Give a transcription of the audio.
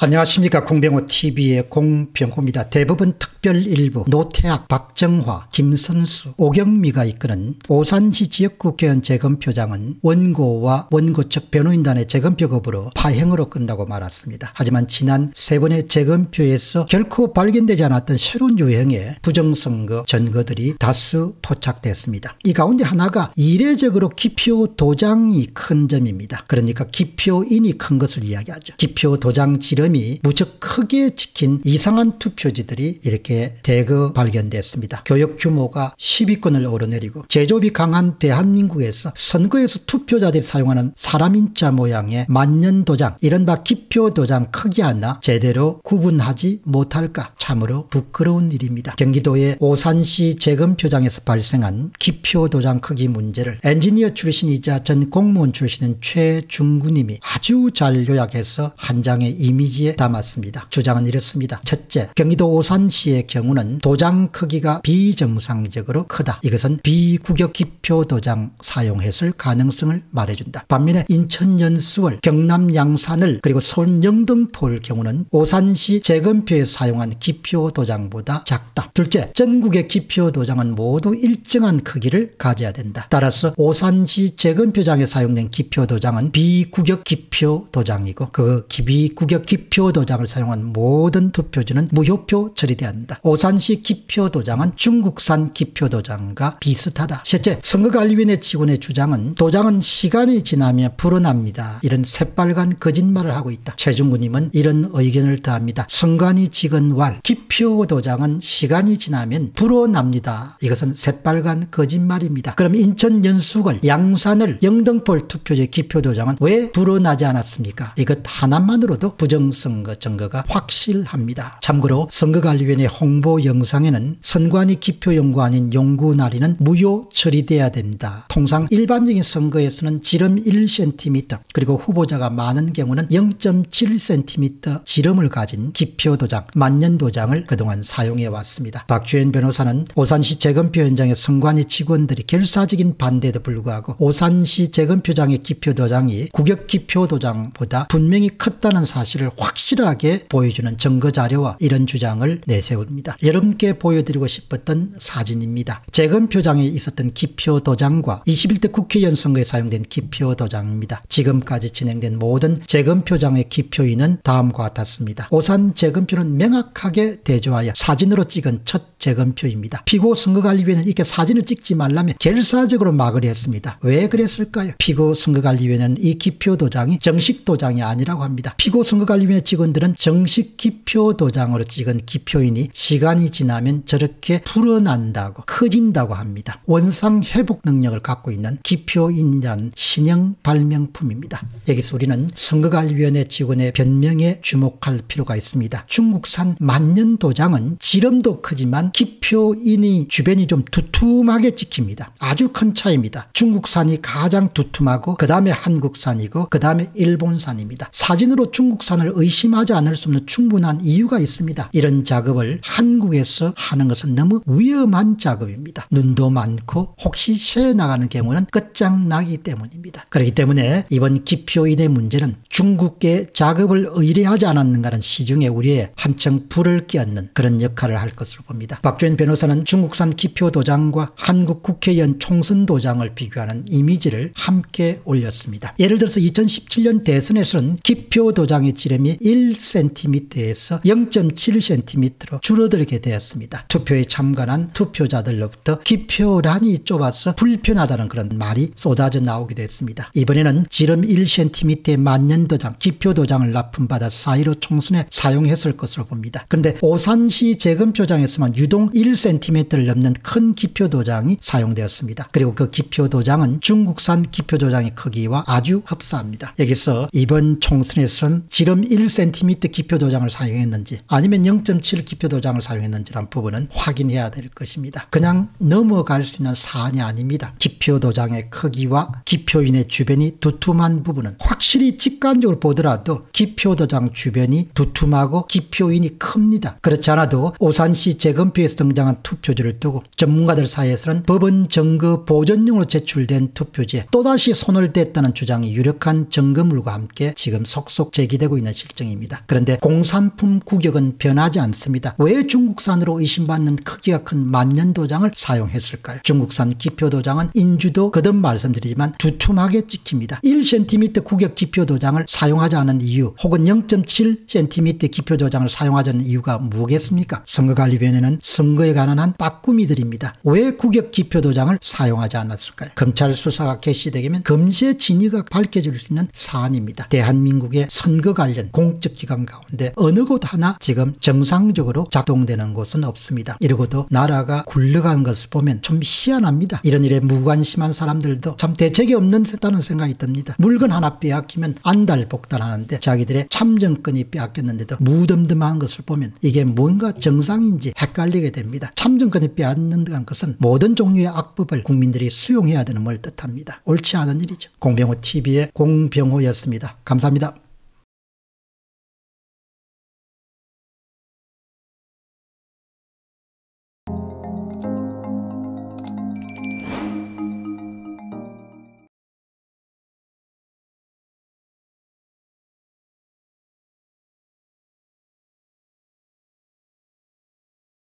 안녕하십니까 공병호TV의 공병호입니다. 대법원 특별일부 노태학, 박정화, 김선수, 오경미가 이끄는 오산시 지역구 개헌 재검표장은 원고와 원고 측 변호인단의 재검표 거부로 파행으로 끝나고 말았습니다. 하지만 지난 세 번의 재검표에서 결코 발견되지 않았던 새로운 유형의 부정선거 전거들이 다수 포착됐습니다. 이 가운데 하나가 이례적으로 기표 도장이 큰 점입니다. 그러니까 기표인이 큰 것을 이야기하죠. 기표 도장 지름 이름이 무척 크게 찍힌 이상한 투표지들이 이렇게 대거 발견됐습니다. 교역 규모가 10위권을 오르내리고 제조업이 강한 대한민국에서 선거에서 투표자들이 사용하는 사람인자 모양의 만년도장 이른바 기표도장 크기 하나 제대로 구분하지 못할까 참으로 부끄러운 일입니다. 경기도의 오산시 재검표장에서 발생한 기표도장 크기 문제를 엔지니어 출신이자 전 공무원 출신인 최중구님이 아주 잘 요약해서 한 장의 이미지 페이지에 담았습니다. 주장은 이렇습니다. 첫째, 경기도 오산시의 경우는 도장 크기가 비정상적으로 크다. 이것은 비구격 기표 도장 사용했을 가능성을 말해준다. 반면에 인천 연수월, 경남 양산을 그리고 서울 영등포의 경우는 오산시 재검표에 사용한 기표 도장보다 작다. 둘째, 전국의 기표 도장은 모두 일정한 크기를 가져야 된다. 따라서 오산시 재검표장에 사용된 기표 도장은 비구격 기표 도장이고 그 비구격 기표 기표 도장을 사용한 모든 투표지는 무효표 처리돼야 한다. 오산시 기표 도장은 중국산 기표 도장과 비슷하다. 셋째, 선거관리위원회 직원의 주장은 도장은 시간이 지나면 불어납니다. 이런 새빨간 거짓말을 하고 있다. 최중구님은 이런 의견을 더합니다. 선관위 직원 왈 기표 도장은 시간이 지나면 불어납니다. 이것은 새빨간 거짓말입니다. 그럼 인천 연수걸 양산을 영등포 투표지 기표 도장은 왜 불어나지 않았습니까? 이것 하나만으로도 부정 선거 증거가 확실합니다. 참고로 선거관리위원회 홍보 영상에는 선관위 기표 연구 아닌 연구 날이는 무효 처리돼야 됩니다. 통상 일반적인 선거에서는 지름 1cm 그리고 후보자가 많은 경우는 0.7cm 지름을 가진 기표 도장, 만년 도장을 그동안 사용해 왔습니다. 박주현 변호사는 오산시 재검표 현장의 선관위 직원들이 결사적인 반대에도 불구하고 오산시 재검표장의 기표 도장이 구격기표 도장보다 분명히 컸다는 사실을 확 확실하게 보여주는 증거 자료와 이런 주장을 내세웁니다. 여러분께 보여드리고 싶었던 사진입니다. 재검표장에 있었던 기표 도장과 21대 국회의원 선거에 사용된 기표 도장입니다. 지금까지 진행된 모든 재검표장의 기표인은 다음과 같았습니다. 오산 재검표는 명확하게 대조하여 사진으로 찍은 첫 재검표입니다. 피고 선거관리위원회는 이렇게 사진을 찍지 말라며 결사적으로 막으려 했습니다. 왜 그랬을까요? 피고 선거관리위원회는 이 기표 도장이 정식 도장이 아니라고 합니다. 피고 선거관리 위원회 직원들은 정식 기표 도장으로 찍은 기표인이 시간이 지나면 저렇게 불어난다고 커진다고 합니다. 원상 회복 능력을 갖고 있는 기표인이란 신형 발명품입니다. 여기서 우리는 선거관리위원회 직원의 변명에 주목할 필요가 있습니다. 중국산 만년 도장은 지름도 크지만 기표인이 주변이 좀 두툼하게 찍힙니다. 아주 큰 차이입니다. 중국산이 가장 두툼하고 그 다음에 한국산이고 그 다음에 일본산입니다. 사진으로 중국산을 의 의심하지 않을 수 없는 충분한 이유가 있습니다. 이런 작업을 한국에서 하는 것은 너무 위험한 작업입니다. 눈도 많고 혹시 새 나가는 경우는 끝장나기 때문입니다. 그렇기 때문에 이번 기표인의 문제는 중국계 작업을 의뢰하지 않았는가는 시중에 우리의 한층 불을 끼얹는 그런 역할을 할 것으로 봅니다. 박주현 변호사는 중국산 기표 도장과 한국 국회의원 총선 도장을 비교하는 이미지를 함께 올렸습니다. 예를 들어서 2017년 대선에서는 기표 도장의 지름이 1cm에서 0.7cm로 줄어들게 되었습니다. 투표에 참관한 투표자들로부터 기표란이 좁아서 불편하다는 그런 말이 쏟아져 나오기도 했습니다. 이번에는 지름 1cm의 만년도장, 기표도장을 납품받아 사이로 총선에 사용했을 것으로 봅니다. 그런데 오산시 재검표장에서만 유동 1cm를 넘는 큰 기표도장이 사용되었습니다. 그리고 그 기표도장은 중국산 기표도장의 크기와 아주 흡사합니다. 여기서 이번 총선에서는 지름 1 1cm 기표 도장을 사용했는지 아니면 0.7 기표 도장을 사용했는지란 부분은 확인해야 될 것입니다. 그냥 넘어갈 수 있는 사안이 아닙니다. 기표 도장의 크기와 기표인의 주변이 두툼한 부분은 확실히 직관적으로 보더라도 기표 도장 주변이 두툼하고 기표인이 큽니다. 그렇지 않아도 오산시 재검표에서 등장한 투표지를 두고 전문가들 사이에서는 법원 증거 보존용으로 제출된 투표지에 또다시 손을 댔다는 주장이 유력한 증거물과 함께 지금 속속 제기되고 있는 실 정입니다. 그런데 공산품 구격은 변하지 않습니다. 왜 중국산으로 의심받는 크기가 큰 만년도장을 사용했을까요? 중국산 기표도장은 인주도 거듭 말씀드리지만 두툼하게 찍힙니다. 1cm 구격 기표도장을 사용하지 않은 이유 혹은 0.7cm 기표도장을 사용하지 않는 이유가 뭐겠습니까? 선거관리위원회는 선거에 관한 한 빠꾸미들입니다. 왜 구격 기표도장을 사용하지 않았을까요? 검찰 수사가 개시되면 금세 진위가 밝혀질 수 있는 사안입니다. 대한민국의 선거 관련 공적 기관 가운데 어느 곳 하나 지금 정상적으로 작동되는 곳은 없습니다. 이러고도 나라가 굴러가는 것을 보면 좀 희한합니다. 이런 일에 무관심한 사람들도 참 대책이 없는 듯다는 생각이 듭니다. 물건 하나 빼앗기면 안달복달하는데 자기들의 참정권이 빼앗겼는데도 무덤덤한 것을 보면 이게 뭔가 정상인지 헷갈리게 됩니다. 참정권이 빼앗는다는 것은 모든 종류의 악법을 국민들이 수용해야 되는 걸 뜻합니다. 옳지 않은 일이죠. 공병호 TV의 공병호였습니다. 감사합니다.